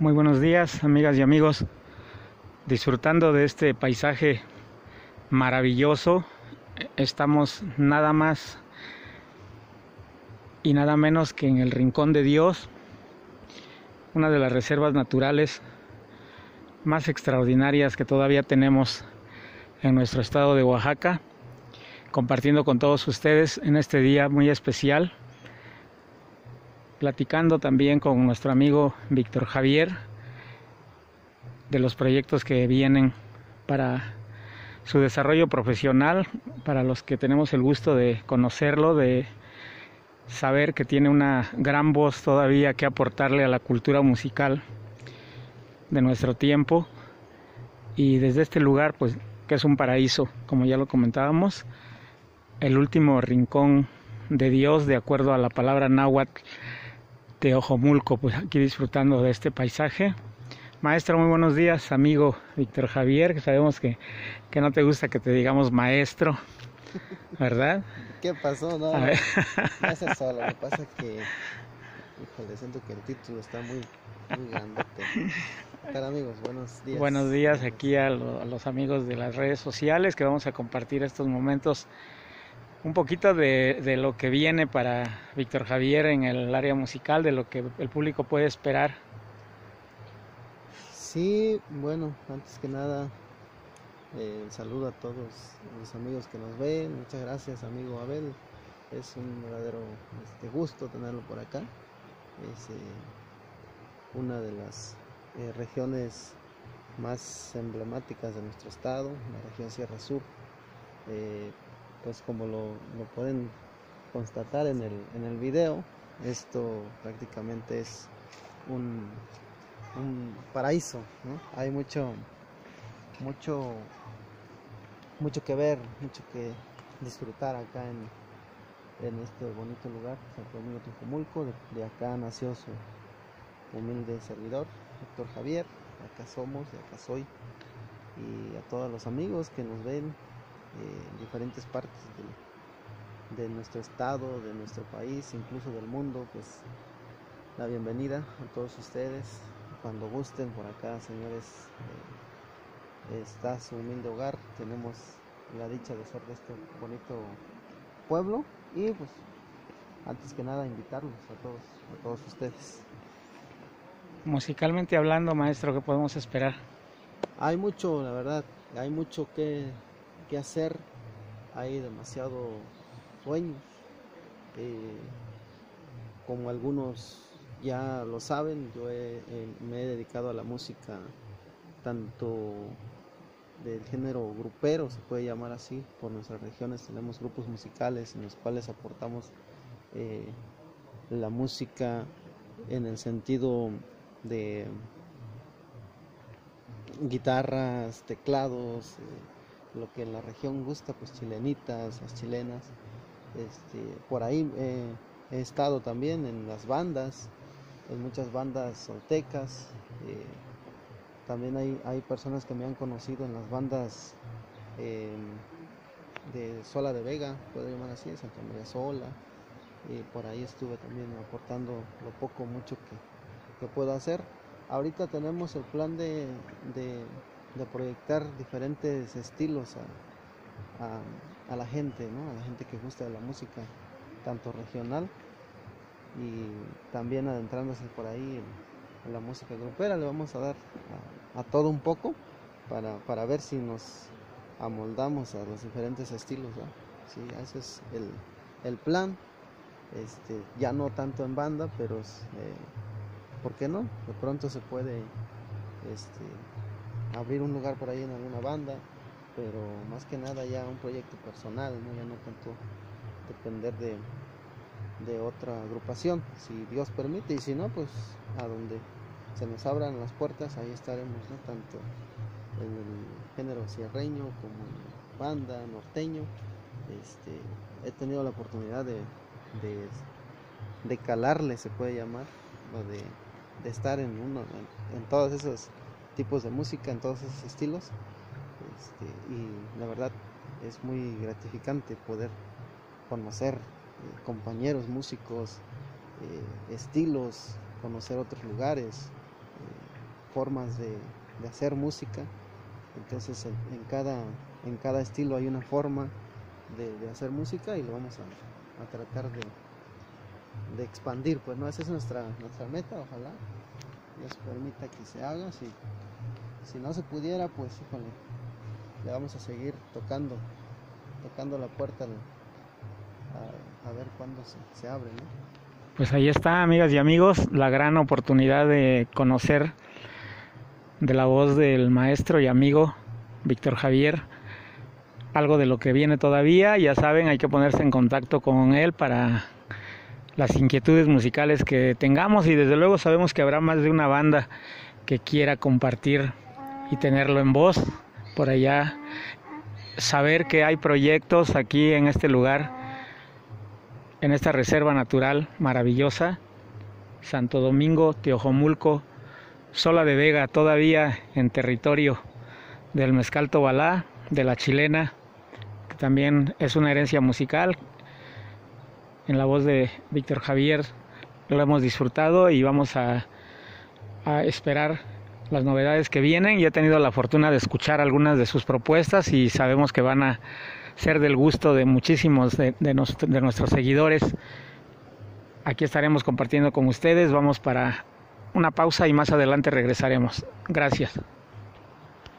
Muy buenos días, amigas y amigos. Disfrutando de este paisaje maravilloso, estamos nada más y nada menos que en el Rincón de Dios, una de las reservas naturales más extraordinarias que todavía tenemos en nuestro estado de Oaxaca, compartiendo con todos ustedes en este día muy especial platicando también con nuestro amigo Víctor Javier de los proyectos que vienen para su desarrollo profesional, para los que tenemos el gusto de conocerlo, de saber que tiene una gran voz todavía que aportarle a la cultura musical de nuestro tiempo. Y desde este lugar pues que es un paraíso, como ya lo comentábamos, el último rincón de Dios de acuerdo a la palabra náhuatl de Ojomulco, pues aquí disfrutando de este paisaje. Maestro, muy buenos días, amigo Víctor Javier, que sabemos que, que no te gusta que te digamos maestro, ¿verdad? ¿Qué pasó? No, no, es eso, lo que pasa es que, híjole, siento que el título está muy, muy grandote. ¿Qué amigos? Buenos días. Buenos días aquí a, lo, a los amigos de las redes sociales que vamos a compartir estos momentos un poquito de, de, lo que viene para Víctor Javier en el área musical, de lo que el público puede esperar. Sí, bueno, antes que nada, eh, saludo a todos los amigos que nos ven. Muchas gracias, amigo Abel. Es un verdadero este, gusto tenerlo por acá. Es eh, una de las eh, regiones más emblemáticas de nuestro estado, la región Sierra Sur pues como lo, lo pueden constatar en el, en el video, esto prácticamente es un, un paraíso. Hay mucho, mucho, mucho que ver, mucho que disfrutar acá en, en este bonito lugar, Santo Domingo Tujumulco, de, de, acá nació su humilde servidor, Héctor Javier, acá somos, de acá soy, y a todos los amigos que nos ven, en diferentes partes de, de, nuestro estado, de nuestro país, incluso del mundo, pues la bienvenida a todos ustedes. Cuando gusten por acá, señores, eh, está su humilde hogar. Tenemos la dicha de ser de este bonito pueblo y pues antes que nada invitarlos a todos, a todos ustedes. Musicalmente hablando, maestro, ¿qué podemos esperar? Hay mucho, la verdad, hay mucho que que hacer, hay demasiado sueños, eh, como algunos ya lo saben, yo eh, me he dedicado a la música tanto del género grupero, se puede llamar así, por nuestras regiones tenemos grupos musicales en los cuales aportamos eh, la música en el sentido de guitarras, teclados, lo que la región gusta, pues chilenitas, las chilenas. Este, por ahí eh, he estado también en las bandas, en muchas bandas soltecas. Eh, también hay, hay personas que me han conocido en las bandas eh, de Sola de Vega, puedo llamar así, Santa María Sola. Y por ahí estuve también aportando lo poco, mucho que, que puedo hacer. Ahorita tenemos el plan de de proyectar diferentes estilos a, a, la gente, ¿no? a la gente que gusta de la música, tanto regional y también adentrándose por ahí en, la música grupera. Le vamos a dar a, a todo un poco para, para, ver si nos amoldamos a los diferentes estilos. ¿no? Sí, ese es el, el plan. Este, ya no tanto en banda, pero eh, ¿por qué no? De pronto se puede este, abrir un lugar por ahí en alguna banda, pero más que nada ya un proyecto personal, ¿no? ya no tanto depender de, de otra agrupación, si Dios permite, y si no, pues a donde se nos abran las puertas, ahí estaremos, tanto en el género sierreño como en banda, norteño. Este, he tenido la oportunidad de, de, de calarle, se puede llamar, o de, de estar en uno, en, en todos esos tipos de música, en todos esos estilos. Este, y la verdad es muy gratificante poder conocer eh, compañeros músicos, eh, estilos, conocer otros lugares, eh, formas de, hacer música. Entonces en, cada, en cada estilo hay una forma de, hacer música y lo vamos a, tratar de, de, expandir. Pues no, esa es nuestra, nuestra meta, ojalá Dios permita que se haga. Si, si no se pudiera, pues híjole, le vamos a seguir tocando, tocando la puerta a, ver cuándo se, se abre. ¿no? Pues ahí está, amigas y amigos, la gran oportunidad de conocer de la voz del maestro y amigo Víctor Javier algo de lo que viene todavía. Ya saben, hay que ponerse en contacto con él para las inquietudes musicales que tengamos y desde luego sabemos que habrá más de una banda que quiera compartir y tenerlo en voz por allá. Saber que hay proyectos aquí en este lugar en esta reserva natural maravillosa, Santo Domingo, Teojomulco, Sola de Vega, todavía en territorio del Mezcal Tobalá, de la chilena, que también es una herencia musical. En la voz de Víctor Javier lo hemos disfrutado y vamos a, esperar las novedades que vienen. Yo he tenido la fortuna de escuchar algunas de sus propuestas y sabemos que van a ser del gusto de muchísimos de, nuestros seguidores. Aquí estaremos compartiendo con ustedes. Vamos para una pausa y más adelante regresaremos. Gracias.